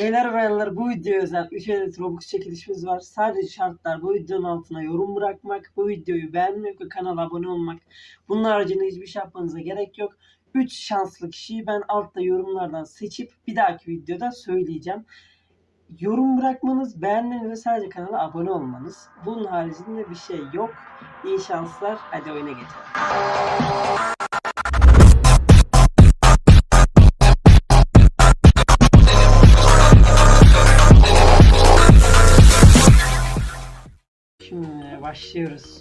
Beyler bayanlar bu video özel 3 adet Robux çekilişimiz var. Sadece şartlar bu videonun altına yorum bırakmak, bu videoyu beğenmek ve kanala abone olmak. Bunun haricinde hiçbir şey yapmanıza gerek yok. 3 şanslı kişiyi ben altta yorumlardan seçip bir dahaki videoda söyleyeceğim. Yorum bırakmanız, beğenmeniz ve sadece kanala abone olmanız. Bunun haricinde bir şey yok. İyi şanslar. Hadi oyuna geçelim. Başlıyoruz.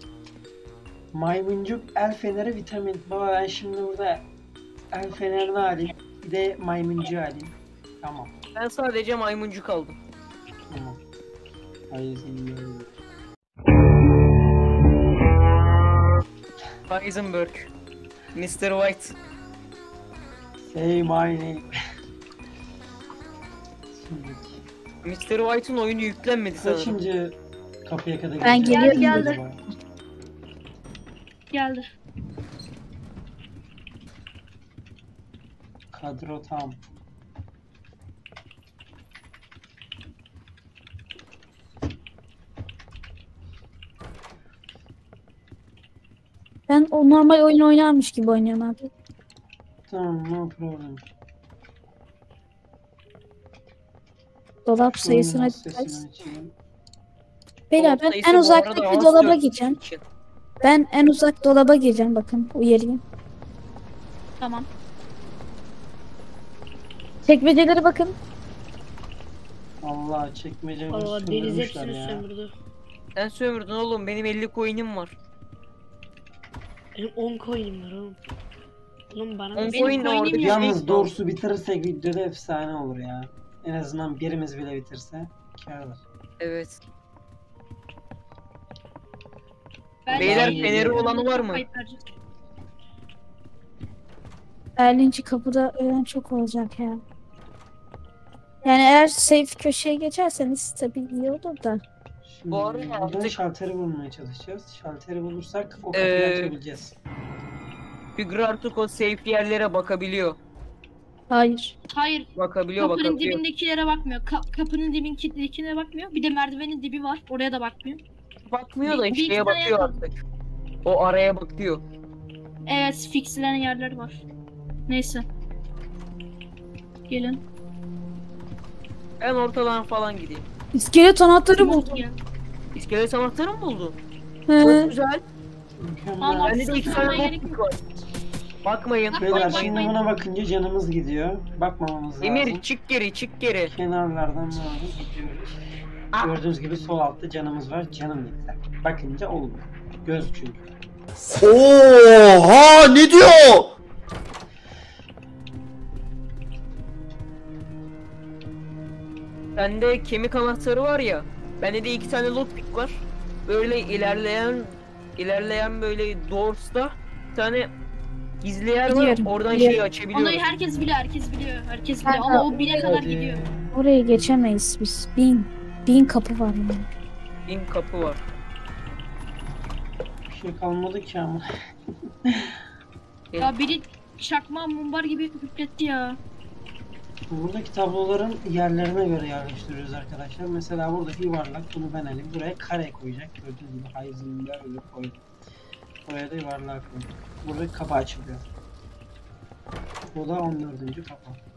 Maymuncuk el feneri vitamin. Baba ben şimdi burada el fenerini alayım. Bir de maymuncu alayım. Tamam. Ben sadece maymuncuk aldım. Tamam. Heisenberg. Heisenberg. Mr. White. Say my name. Mr. White'ın oyunu yüklenmedi sanırım. kaçıncı kapıya kadar Ben gideceğiz geliyorum. acaba? Geldi. Kadro tam. Ben o normal oyun oynarmış gibi oynuyorum abi. Tamam no problem. Dolap sayısına dikkat. Beyler ben en uzaktaki dolaba için. Ben en uzak dolaba gireceğim bakın uyarayım. Tamam. Çekmecelere bakın. Allah çekmece Allah deniz sömürmüşler hepsini ya. sömürdü. Sen sömürdün oğlum benim 50 coin'im var. Benim 10 coin'im var oğlum. Oğlum bana 10 benim coin de orada Yalnız doğrusu bitirirsek videoda efsane olur ya. En azından birimiz bile bitirse kârdır. Evet. Ben- Beyler Ben- feneri olanı var mı? Vereceğiz. Berlinci kapıda ölen çok olacak ya. Yani eğer safe köşeye geçerseniz tabii iyi olur da. Şimdi Bu arada buradan artık- şalteri bulmaya çalışacağız. Şalteri bulursak o kapıyı Ee, açabileceğiz. Figür artık o safe yerlere bakabiliyor. Hayır. Hayır. Bakabiliyor Kapının bakabiliyor. dibindekilere bakmıyor. Ka- kapının dibindekilere bakmıyor. Bir de merdivenin dibi var. Oraya da bakmıyor. Bakmıyor da Bir- bir şeye iki bakıyor yapalım. artık. O araya bakıyor. Evet, fixlenen yerler var. Neyse. Gelin. Ben ortadan falan gideyim. İskelet anahtarı buldum. Gelin. İskelet anahtarı mı buldun? He. Çok güzel. Tamam. Bende de iki tane Bakmaya gerek notebook var. Bakmayın. Bak- Beyler Bakmayın, şimdi buna bakınca canımız gidiyor. Bakmamamız lazım. Emir çık geri çık geri. Kenarlardan. Ah. Gördüğünüz gibi sol altta canımız var. Canım gitti. Bakınca olmuyor. Göz çünkü. Oha ne diyor? Bende kemik anahtarı var ya. Bende de iki tane lockpick var. Böyle ilerleyen ilerleyen böyle doors'ta bir tane gizli yer var. Biliyorum, Oradan biliyorum. şeyi açabiliyoruz. Onu herkes biliyor, herkes biliyor. Herkes biliyor ama o bile kadar gidiyor. Oraya geçemeyiz biz. Bin. Bin kapı var yani. Bin kapı var. Bir şey kalmadı ki ama. Ya biri çakma mumbar gibi hükletti ya. Buradaki tabloların yerlerine göre yerleştiriyoruz arkadaşlar. Mesela burada yuvarlak bunu ben alayım. Buraya kare koyacak. Gördüğünüz gibi Heisenberg'ı koydum. Buraya da yuvarlak koydum. Burada kapı açılıyor. Bu da 14. kapı.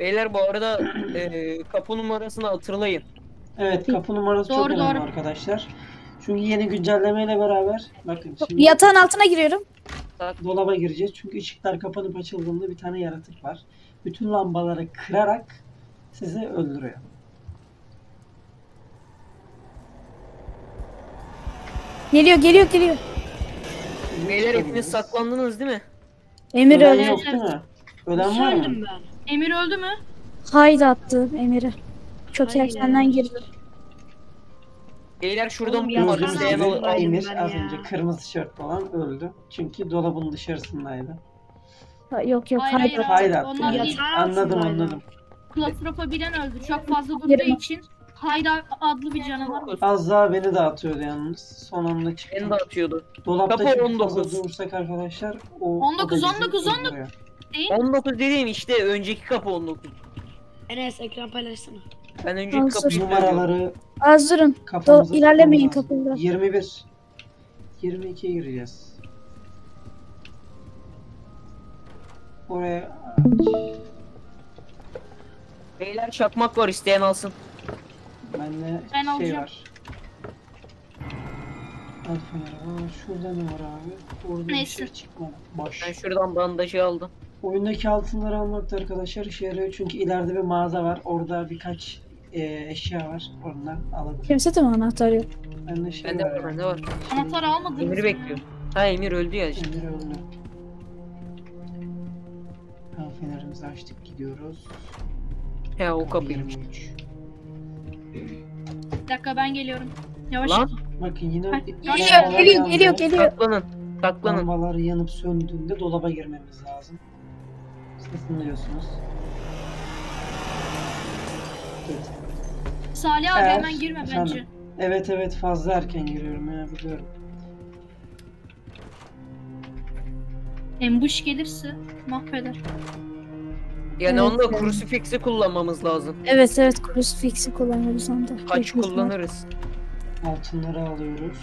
Beyler bu arada e, kapı numarasını hatırlayın. Evet kapı numarası çok Doğru, önemli doğru. arkadaşlar. Çünkü yeni güncellemeyle beraber bakın şimdi Yatağın altına giriyorum. dolaba gireceğiz. Çünkü ışıklar kapanıp açıldığında bir tane yaratık var. Bütün lambaları kırarak sizi öldürüyor. Geliyor geliyor geliyor. Beyler hepiniz saklandınız değil mi? Emir Ölen öldü. yok değil mi? Ölen var mı? ben. Emir öldü mü? Haydi attı Emir'i. Kötü Hayır. erkenden girdi. Beyler şuradan bir ya, Gördüğünüz gibi. Emir az ya. önce kırmızı tişörtlü olan öldü. Çünkü dolabın dışarısındaydı. Ha, yok yok Hayır, haydi. hayır. Hayır attı. onlar değil. Anladım anladım. Klostrofobilen öldü. Çok fazla durduğu için Hayda adlı bir canavar var. Az daha beni dağıtıyordu yalnız. Son anda çıktım. Beni de atıyordu. Dolapta Kapı çok 19. fazla durursak arkadaşlar o 19, o da bizi 19, 19. öldürüyor. Değil. 19 dediğim işte önceki kapı 19. Enes ekran paylaşsana. Ben önceki Olsun. kapıyı. Numaraları Az durun. kafamıza Do- ilerlemeyin tutmamız lazım. kapıda. 21. 22 gireceğiz. Oraya Beyler çakmak var isteyen alsın. bende Ben şey alacağım. var. Feneri var. Şurada ne var abi? Orada bir Neyse. şey çıkmadı. Boş. Ben şuradan bandajı aldım. Oyundaki altınları almakta arkadaşlar işe yarıyor çünkü ileride bir mağaza var. Orada birkaç e, eşya var. Ondan alabilir. Kimse de mi anahtar yok? Bende şey Bende var. var, ya. bende var. Şey- Anahtarı almadınız Emir'i mı? bekliyor. Ha Emir öldü ya işte. Emir öldü. Ha, fenerimizi açtık gidiyoruz. He o kapıymış. 23. Bir dakika ben geliyorum. Yavaş. Lan Bakın yine Geliyor, Geliyor, geliyor, geliyor. saklanın. Saklanın. Lambalar yanıp söndüğünde dolaba girmemiz lazım. Sesini duyuyorsunuz. Evet. Salih abi Eğer- hemen girme efendim. bence. Evet evet fazla erken giriyorum ya biliyorum. Ambush gelirse mahveder. Yani Evet, onda yani. krusifiksi kullanmamız lazım. Evet evet crucifix'i kullanıyoruz onda. Kaç Beklesin. kullanırız. Altınları alıyoruz.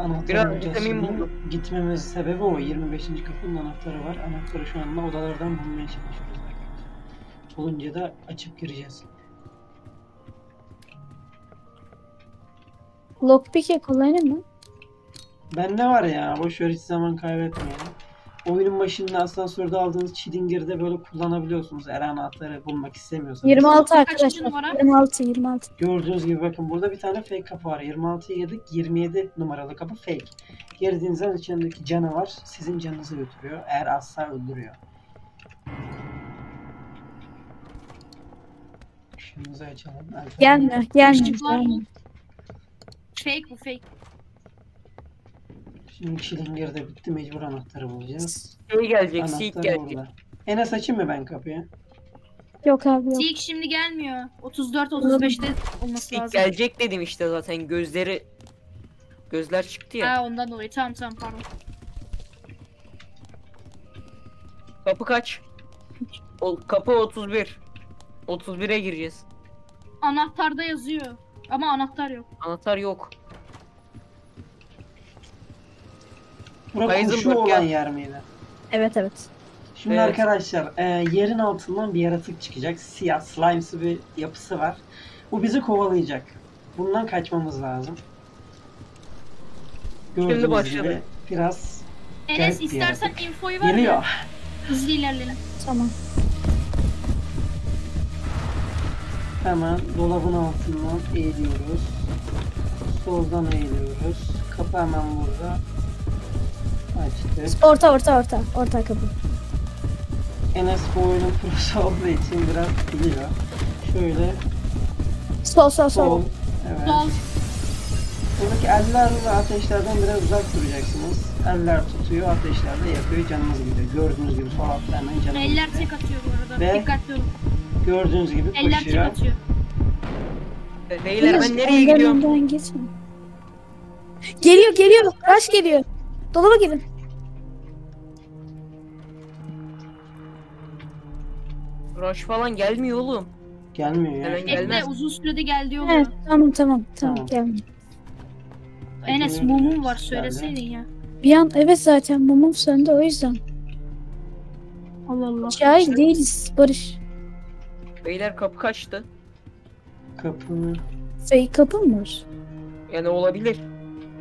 Anahtarı Biraz vitamin buldum. Gitmemiz sebebi o. 25. kapının anahtarı var. Anahtarı şu anda odalardan bulmaya çalışıyoruz arkadaşlar. Bulunca da açıp gireceğiz. Lockpick'e kullanır mı? Bende var ya. Boş ver hiç zaman kaybetmeyelim. Oyunun başında asansörde aldığınız çilingirde böyle kullanabiliyorsunuz. Eğer anahtarı bulmak istemiyorsanız. 26 Kaçıncı arkadaşlar. numara? 26 26. Gördüğünüz gibi bakın burada bir tane fake kapı var. 26'ya girdik. 27 numaralı kapı fake. Girdiğinizden içindeki canavar sizin canınızı götürüyor. Eğer azsa öldürüyor. Işığımızı açalım. Gelmiyor, gelmiyor. Işıklar mı? gelmiyor. Fake bu fake. Şimdi çilingir de bitti. Mecbur anahtarı bulacağız. Şey gelecek, Seek Anahtar gelecek. burada. Enes açayım mı ben kapıyı? Yok abi yok. Seek şimdi gelmiyor. 34 35'te olması Seek lazım. gelecek dedim işte zaten gözleri gözler çıktı ya. Ha ondan dolayı. Tamam tamam pardon. Kapı kaç? O, kapı 31. 31'e gireceğiz. Anahtarda yazıyor. Ama anahtar yok. Anahtar yok. Burası kuşu olan gel. yer miydi? Evet evet. Şimdi Evet. arkadaşlar e, yerin altından bir yaratık çıkacak. Siyah slime'sı bir yapısı var. Bu bizi kovalayacak. Bundan kaçmamız lazım. Gördüğünüz başladı. gibi biraz Enes istersen yaratık. infoyu ver ya. geliyor. Hızlı ilerleyelim. Tamam. Hemen dolabın altından eğiliyoruz. Soldan eğiliyoruz. Kapı hemen burada. Açtık. Orta orta orta. Orta kapı. Enes bu oyunun prosu olduğu için biraz biliyor. Şöyle Sol sol sol. sol. Evet. Sol. Buradaki eller ve ateşlerden biraz uzak duracaksınız. Eller tutuyor, ateşler de yakıyor, canınız gidiyor. Gördüğünüz gibi sol altta hemen canınız Eller gidiyor. tek atıyor bu arada. Ve- Dikkatli olun. Gördüğünüz gibi Eller tek koşuyor. atıyor. Beyler ben nereye gidiyorum? gitme. Geliyor geliyor. Rush geliyor. Dolaba girin. Rush falan gelmiyor oğlum. Gelmiyor ya. Hemen Gel. gelmez. Bekle uzun sürede geldiği oluyor. Evet tamam tamam. Tamam Tamam. gelmiyor. Enes mumum var söyleseydin ya. Bir an evet zaten mumum söndü o yüzden. Allah Allah. Cahil değiliz Barış. Beyler kapı kaçtı. Kapı. Fake kapı mı var? Yani olabilir.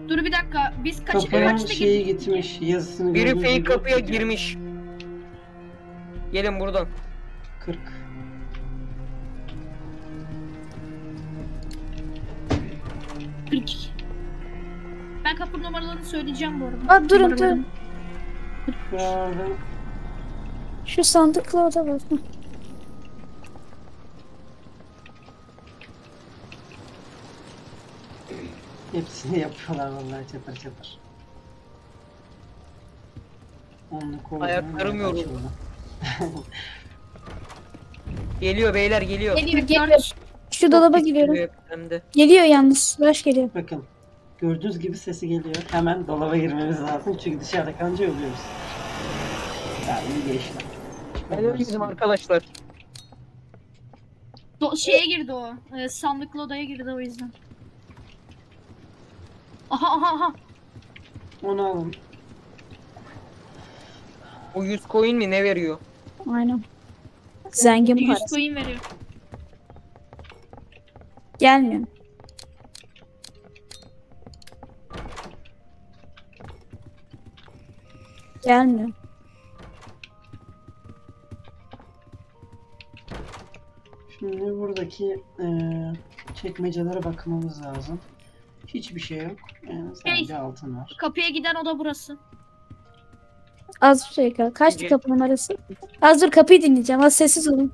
Dur bir dakika. Biz kaç Kapının kaçta şeyi gittik? gitmiş. Yazısını Biri gördüğünüz fake kapıya girmiş. Gelin buradan. 40. Kırk. Ben kapı numaralarını söyleyeceğim bu arada. Aa, durun. Şurada Şu sandıklı oda var. Hı. hepsini yapıyorlar vallahi çatır çatır. Onluk oldu. Ayaklarım yoruldu. Geliyor beyler geliyor. Geliyor Geliyor. Şu dolaba giriyorum. geliyor Hem de. Geliyor yalnız. Rush geliyor. Bakın Gördüğünüz gibi sesi geliyor. Hemen dolaba girmemiz lazım çünkü dışarıda kalınca ölüyoruz. Yani iyi geçti. Ben ölmedim arkadaşlar. Do- şeye girdi o. E, sandıklı odaya girdi o yüzden. Aha aha aha. Onu alın. O 100 coin mi ne veriyor? Aynen. Zengin 100 parası. coin veriyor. Gelmiyor. Gelmiyor. Şimdi buradaki eee çekmecelere bakmamız lazım. Hiçbir şey yok. Yani sadece altın var. Kapıya giden oda burası. Az bir şey kal. Kaçtı Gel. kapı numarası? Az dur kapıyı dinleyeceğim. Az sessiz olun.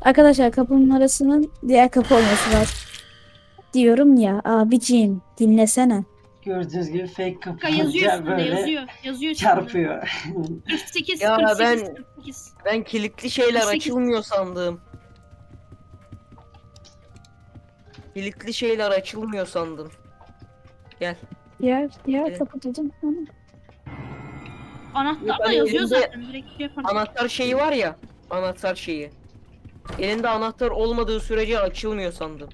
Arkadaşlar kapı numarasının diğer kapı olması lazım. Diyorum ya abiciğim dinlesene. Gördüğünüz gibi fake Ka kapı yazıyor üstünde böyle yazıyor. Yazıyor üstünde. çarpıyor. 48 Ya 48 ben- 48. Ben kilitli şeyler 48. açılmıyor sandım. Kilitli şeyler açılmıyor sandım. Gel. Diğer diğer Evet. kapı dedim. Hı. Anahtar da yazıyor elinde- zaten. Direkt şey yaparım. Anahtar şeyi var ya. Anahtar şeyi. Elinde anahtar olmadığı sürece açılmıyor sandım.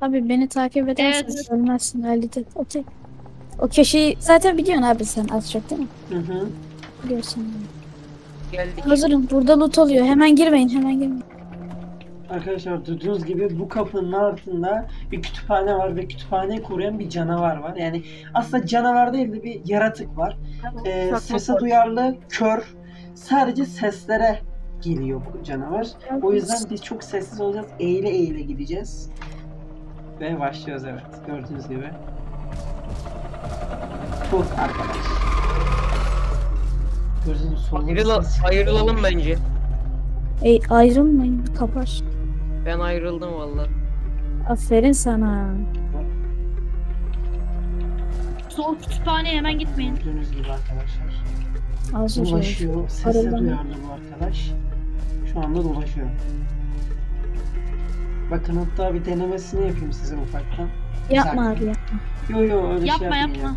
Abi beni takip edersen Evet. ölmezsin halledin. O tek. O köşeyi zaten biliyorsun abi sen az çok değil mi? Hı hı. Biliyorsun. Geldik. Hazırım. Burada loot oluyor. Hemen girmeyin. Hemen girmeyin. Arkadaşlar duyduğunuz gibi bu kapının altında bir kütüphane var ve kütüphaneyi koruyan bir canavar var. Yani aslında canavar değil de bir yaratık var. Ee, sese duyarlı, kör. Sadece seslere geliyor bu canavar. O yüzden biz çok sessiz olacağız. Eğile eğile gideceğiz. Ve başlıyoruz evet. Gördüğünüz gibi. Bu arkadaş. Gördüğünüz gibi solda bir Ayrıla- ayrılalım bence. Ey ayrılmayın. Kapar. Ben ayrıldım valla. Aferin sana. Sol kütüphaneye hemen gitmeyin. Gördüğünüz gibi arkadaşlar. Az önce. Dolaşıyor. Sese Arılan. duyarlı bu arkadaş. Şu anda dolaşıyor. Bakın hatta bir denemesini yapayım size ufaktan. Yapma abi yapma. Yo yo öyle şey Yapma yapmayın yapma.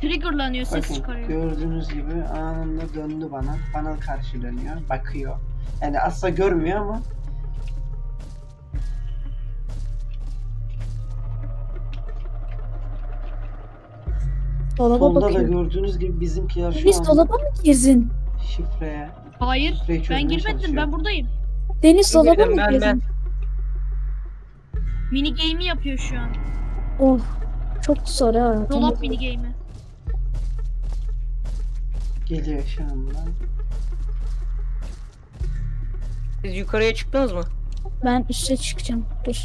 Triggerlanıyor ses Bakın çıkarıyor. gördüğünüz gibi anında döndü bana. Bana karşı dönüyor. Bakıyor. Yani asla görmüyor ama Dolaba solda da gördüğünüz gibi bizimkiler şu Deniz an dolaba mı girdin? şifreye Hayır şifreyi ben girmedim çalışıyor. ben buradayım. Deniz dolaba mı ben, girdin? Mini game'i yapıyor şu an. Oh. Çok zor ha. Dolap mini game'i. Geliyor şu anda. Siz yukarıya çıktınız mı? Ben üste çıkacağım. Dur.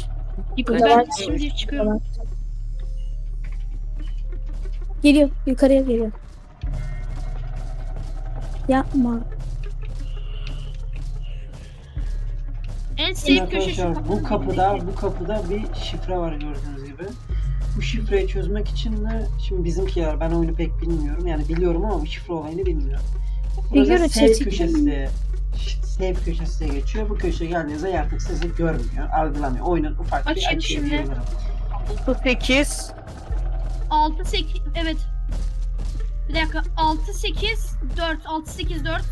Yukarı ben şimdi çıkıyorum. Geliyor. Yukarıya geliyor. Yapma. En Şimdi safe köşe şu arkadaşlar bu kapıda bu kapıda bir şifre var gördüğünüz gibi. Bu şifreyi çözmek için de şimdi bizimkiler ben oyunu pek bilmiyorum yani biliyorum ama bu şifre olayını bilmiyorum. Burada Biliyorum, save çetin. köşesi save köşesi diye geçiyor. Bu köşeye geldiğinizde artık sizi görmüyor, algılamıyor. Oyunun ufak bir Açayım açığı şimdi. diyebilirim. 8 6 8 evet. Bir dakika 6 8 4 6 8 4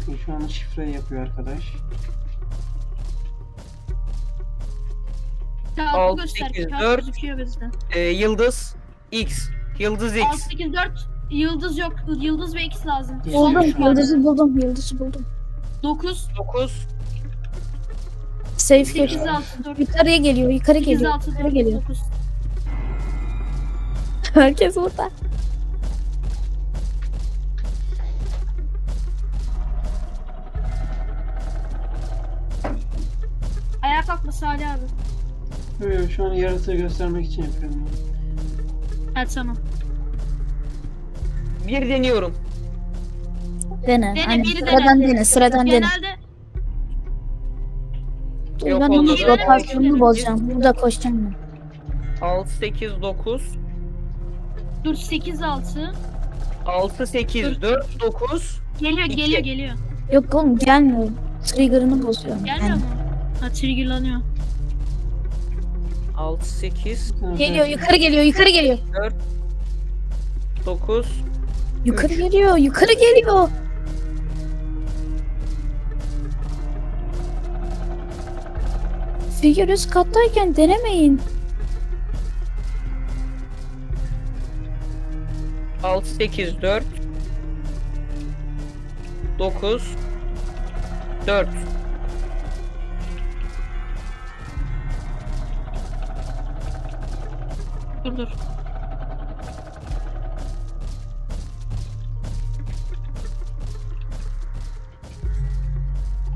Bakın şu an şifreyi yapıyor arkadaş. Kağıdı Altı, göster. sekiz, Kağıt dört. gözüküyor bizde. e, yıldız X. Yıldız 6 X. 8 4 yıldız yok. Yıldız ve X lazım. Buldum. Yıldızı buldum. Yıldızı buldum. 9 9 Safe 8 köşe. 6 4 Yukarıya geliyor. Yukarı 8 geliyor. 6 Yukarı 4 geliyor. 9 Herkes burada. Ayağa kalkma Salih abi. Evet, şu an yaratığı göstermek için yapıyorum. Evet tamam. bir deniyorum. Dene. Dene, Aynen. biri Sıradan dene. dene. Sıradan dene. Genelde Dur, Yok, ben olmadı. onun rotasyonunu bozacağım. Burada koşacağım ben. 6 8 9 dur 8 6 6 8 4 9 geliyor İki. geliyor geliyor. Yok oğlum gelmiyor. trigger'ını bozuyor. Gelmiyor Yani. mu? Ha triggerlanıyor. 6 8 Geliyor yukarı geliyor yukarı geliyor. 9 Yukarı geliyor yukarı geliyor. Figür üst kattayken denemeyin. 6 8 4 9 4 Dur dur.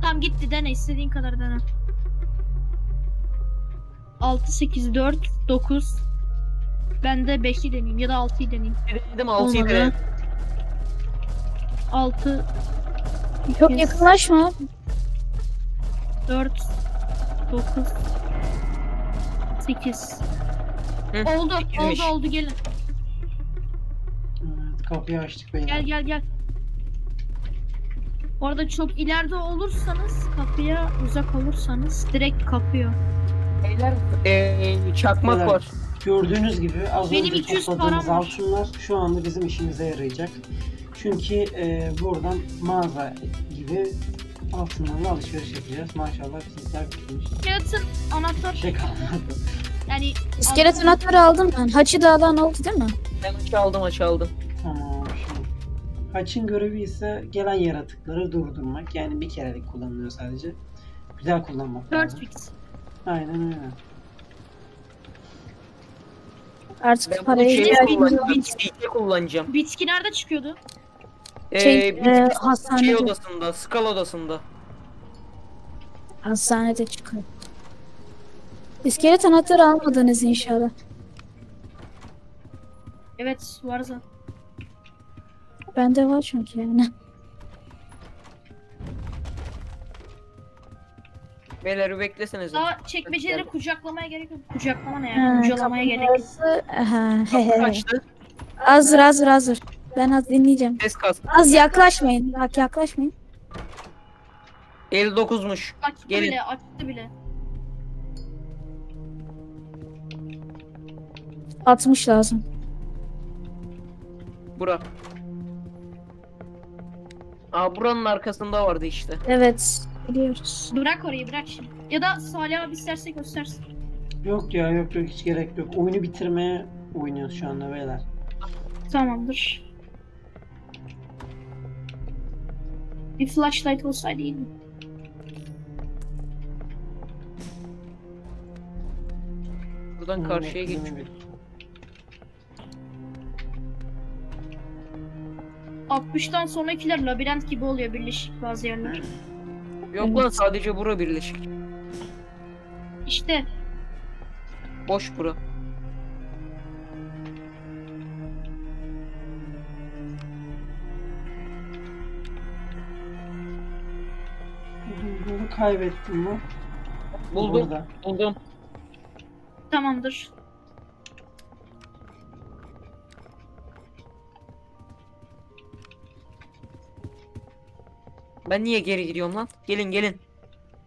Tamam gitti dene istediğin kadar dene. 6 8 4 9 Ben de 5'i deneyeyim ya da 6'yı deneyeyim. Dedim 6'yı Olmadı. denedim. 6 Çok Yes. yakınlaşma. 4 9 8 Hı, Oldu oldu oldu gelin. Evet, kapıyı açtık beyler. Gel gel gel. Orada çok ileride olursanız kapıya uzak olursanız direkt kapıyor. Beyler eee çakmak Beyler, var. Gördüğünüz gibi az Benim önce 200 topladığımız param var. altınlar şu anda bizim işimize yarayacak. Çünkü e, buradan mağaza gibi altınlarla alışveriş yapacağız. Maşallah bizimkiler bitmiş. Skeleton anahtar Şey kalmadı. yani İskelet anahtarı aldım ben. Haçı da alan oldu değil mi? Ben açı aldım açı aldım. Tamam şimdi. Haçın görevi ise gelen yaratıkları durdurmak. Yani bir kerelik kullanılıyor sadece. Güzel kullanmak lazım. fix. Aynen öyle. Artık Ben bunu şeye ihtiyacım kullanacağım. kullanacağım. Bitki nerede çıkıyordu? Şey, Eee, e, şey hastanede, odasında, skal odasında. hastanede çıkıyor. İskelet anahtarı almadınız inşallah. Evet var zaten. Bende var çünkü yani. Beyler bir beklesenize. Daha çekmeceleri kucaklamaya gerek yok. Kucaklama ne yani? Kucalamaya gerek yok. kaçtı. Hazır hazır hazır. Ben az dinleyeceğim. Ses kas. Az yaklaşmayın. Bak yaklaşmayın. 59'muş. Açtı Gelin. bile açtı bile. 60 lazım. Bura. Aa buranın arkasında vardı işte. Evet. Biliyoruz. Bırak orayı bırak şimdi. Ya da Salih abi isterse göstersin. Yok ya yok yok hiç gerek yok. Oyunu bitirmeye oynuyoruz şu anda beyler. Tamamdır. Bir flashlight olsaydı iyiydi. Buradan Oyunu karşıya beklemeyi geçiyor. 60'tan sonrakiler labirent gibi oluyor birleşik bazı yerler. Yok lan sadece bura birleşik. İşte Boş bura. Bunu kaybettim mi? Buldum. Burada. Buldum. tamamdır. Ben niye geri gidiyorum lan? Gelin gelin.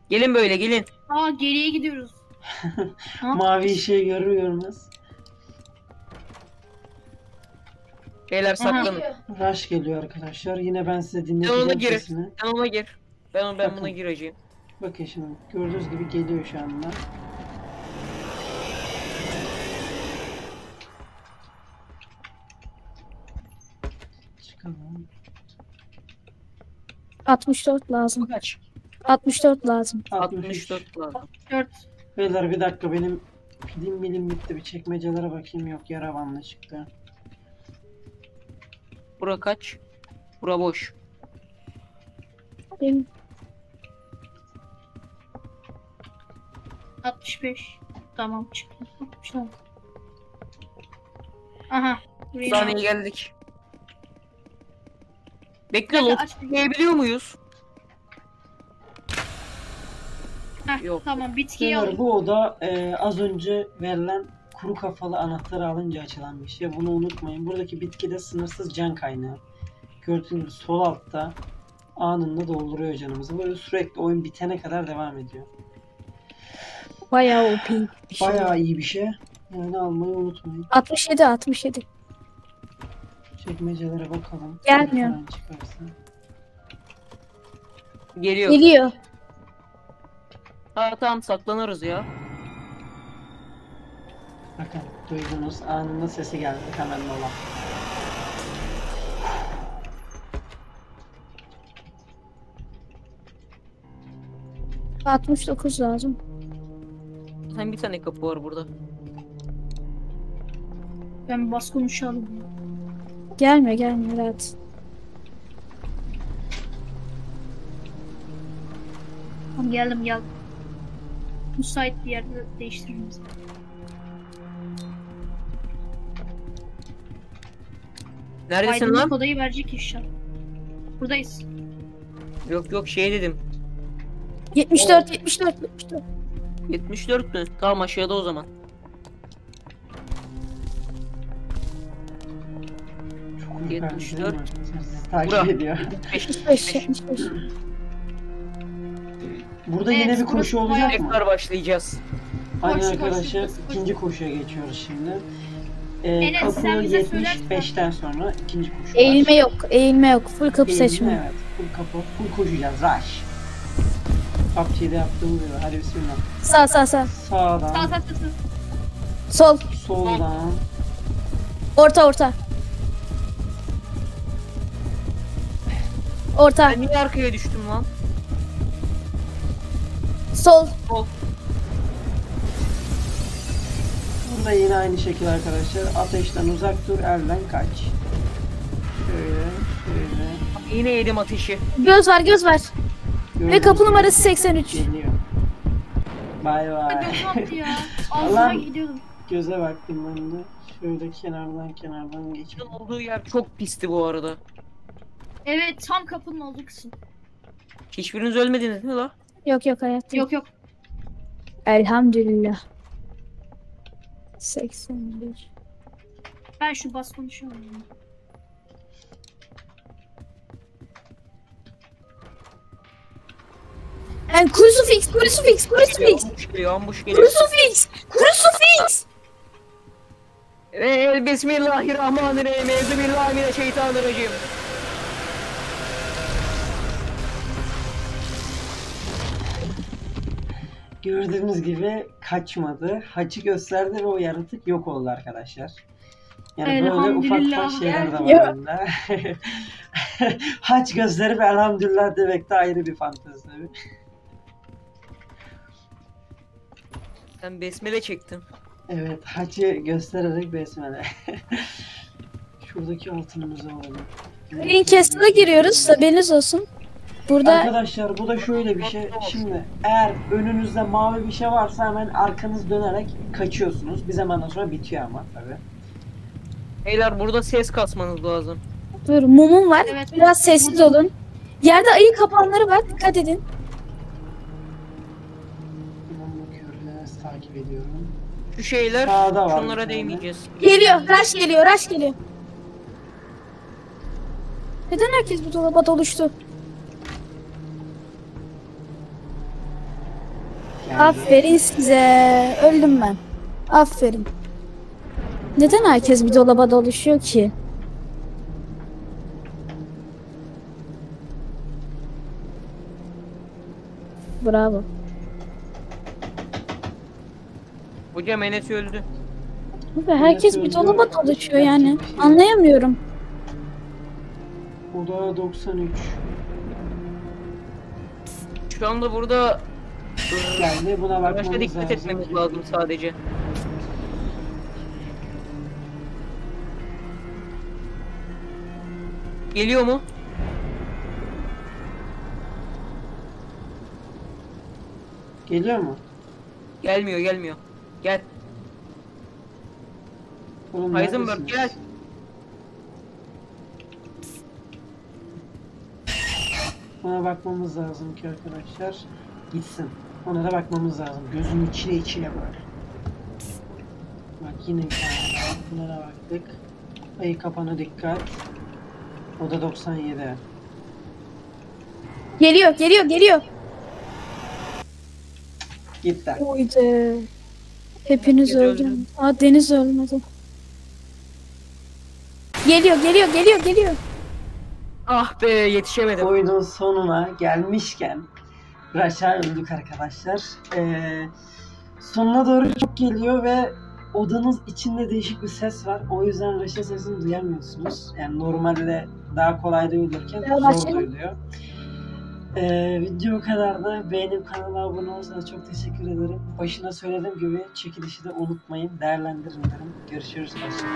Gelin böyle gelin. Aa geriye gidiyoruz. Mavi ışığı görür görmez. Beyler saklanın. Rush geliyor arkadaşlar. Yine ben size ona dinleteceğim gir. sesini. Sen ona gir. Ben, ben buna Bakın. gireceğim. Bakın şimdi gördüğünüz gibi geliyor şu anda. 64 lazım. Kaç? 64 lazım. 63. 64 lazım. 4. Beyler bir dakika benim pilim milim bitti. Bir çekmecelere bakayım. Yok yaravanla çıktı. Bura kaç? Bura boş. Benim 65. Tamam çıktı. 66. Aha. Bir saniye geldik. Bekle Hadi lot aç. tıklayabiliyor muyuz? Heh, Yok. Tamam bitkiyi al. bu oda e, az önce verilen kuru kafalı anahtarı alınca açılan bir şey. Bunu unutmayın. Buradaki bitki de sınırsız can kaynağı. Gördüğünüz gibi sol altta anında dolduruyor canımızı. Böyle sürekli oyun bitene kadar devam ediyor. Bayağı OP. bir şey. Bayağı iyi bir şey. Yani almayı unutmayın. 67 67. Çekmecelere bakalım. Gelmiyor. Çıkarsa. Geliyor. Geliyor. Ha tamam saklanırız ya. Bakın duydunuz anında sesi geldi hemen mola. Hı. 69 lazım. Hem bir tane kapı var burada. Ben bir bas konuşalım. Gelmiyor gelmiyor rahat. Tamam geldim geldim. Müsait bir yerde değiştiririz. Neredesin Aydınlık lan? odayı verecek inşallah. Buradayız. Yok yok şey dedim. 74 74 74. 74 mü? Tamam aşağıda o zaman. 74. mi? Sizi takip Bura. ediyor. 75 75. Burada Evet, yine bir koşu olacak mı? Tekrar başlayacağız. Aynen Koşu, arkadaşlar koşu, koşu. ikinci koşuya geçiyoruz şimdi. Ee, Enes, kapı sen bize 75'ten sonra ikinci koşu var. Eğilme yok. Eğilme yok. Full kapı Eğilme, seçme. Evet full kapı full koşacağız rush. PUBG'de yaptığımız gibi hadi bismillah. Sağ sağ sağ. Sağdan, Sağ sağ sağ sağ. Sol. soldan, Orta orta. Orta. Ben niye arkaya düştüm lan? Sol. Burada yine aynı şekilde arkadaşlar. Ateşten uzak dur, elden kaç. Şöyle, şöyle. Yine yedim ateşi. Göz var göz var. Ve Gördüğünüz kapı numarası 83. Geliyor. Bay bay. Allah'ım. gidiyordum. Göze baktım ben de. Şöyle kenardan kenardan geçip. Bunun olduğu yer çok pisti bu arada. Evet tam kapının olduğu kısım. Hiçbiriniz ölmediniz değil mi la? Yok yok hayatta. Yok yok. Elhamdülillah. 81. Ben şu bas konuşuyorum. ya. Yani crucifix, crucifix, crucifix. Ambush geliyor, ambush geliyor. Crucifix, crucifix. Bismillahirrahmanirrahim. Euzubillahimineşşeytanirracim. Gördüğünüz gibi kaçmadı. Haçı gösterdi ve o yaratık yok oldu arkadaşlar. Yani böyle ufak ufak şeyler de var bende. Haç gösterip elhamdülillah demek de ayrı bir fantezi tabii. Ben besmele çektim. Evet, haçı göstererek besmele. Şuradaki altınımızı alalım. Green Castle'a giriyoruz. Haberiniz olsun. Burada Arkadaşlar bu da şöyle bir şey. Şimdi eğer önünüzde mavi bir şey varsa hemen arkanız dönerek kaçıyorsunuz. Bir zamandan sonra bitiyor ama tabii. Beyler burada ses kasmanız lazım. dur mumum var. Evet. Biraz sessiz olun. Yerde ayı kapanları var. Dikkat edin. Takip ediyorum. Şu şeyler Sağda var şunlara değmeyeceğiz. Geliyor. Rush geliyor. Rush geliyor. Neden herkes bu dolaba doluştu? Aferin size. Öldüm ben. Aferin. Neden herkes bir dolaba doluşuyor ki? Bravo. Hocam Enes öldü. Abi herkes bir dolaba doluşuyor yani. Anlayamıyorum. O da 93. Şu anda burada Geldi buna bakmamız dikkat lazım. etmemiz lazım sadece. Geliyor mu? Geliyor mu? Gelmiyor, gelmiyor. Gel. Oğlum Heisenberg neredesiniz? gel. Ona bakmamız lazım ki arkadaşlar. Gitsin. Ona da bakmamız lazım. Gözün içine içine böyle. Bak yine bir tane daha. Buna da baktık. Ayı kapana dikkat. O da 97. Geliyor geliyor geliyor. Gitti. Oydu. Hepiniz Geliyor, öldünüz. Aa Deniz ölmedi. Geliyor geliyor geliyor geliyor. Ah be yetişemedim. Oyunun sonuna gelmişken aşağı öldük arkadaşlar. Ee, sonuna doğru çok geliyor ve odanız içinde değişik bir ses var. O yüzden reşe sesini duyamıyorsunuz. Yani normalde daha kolay duyulurken zor duyuluyor. Ee, video bu kadar da beğenip kanala abone olursanız çok teşekkür ederim. Başına söylediğim gibi çekilişi de unutmayın, değerlendirin derim. Görüşürüz. Başka.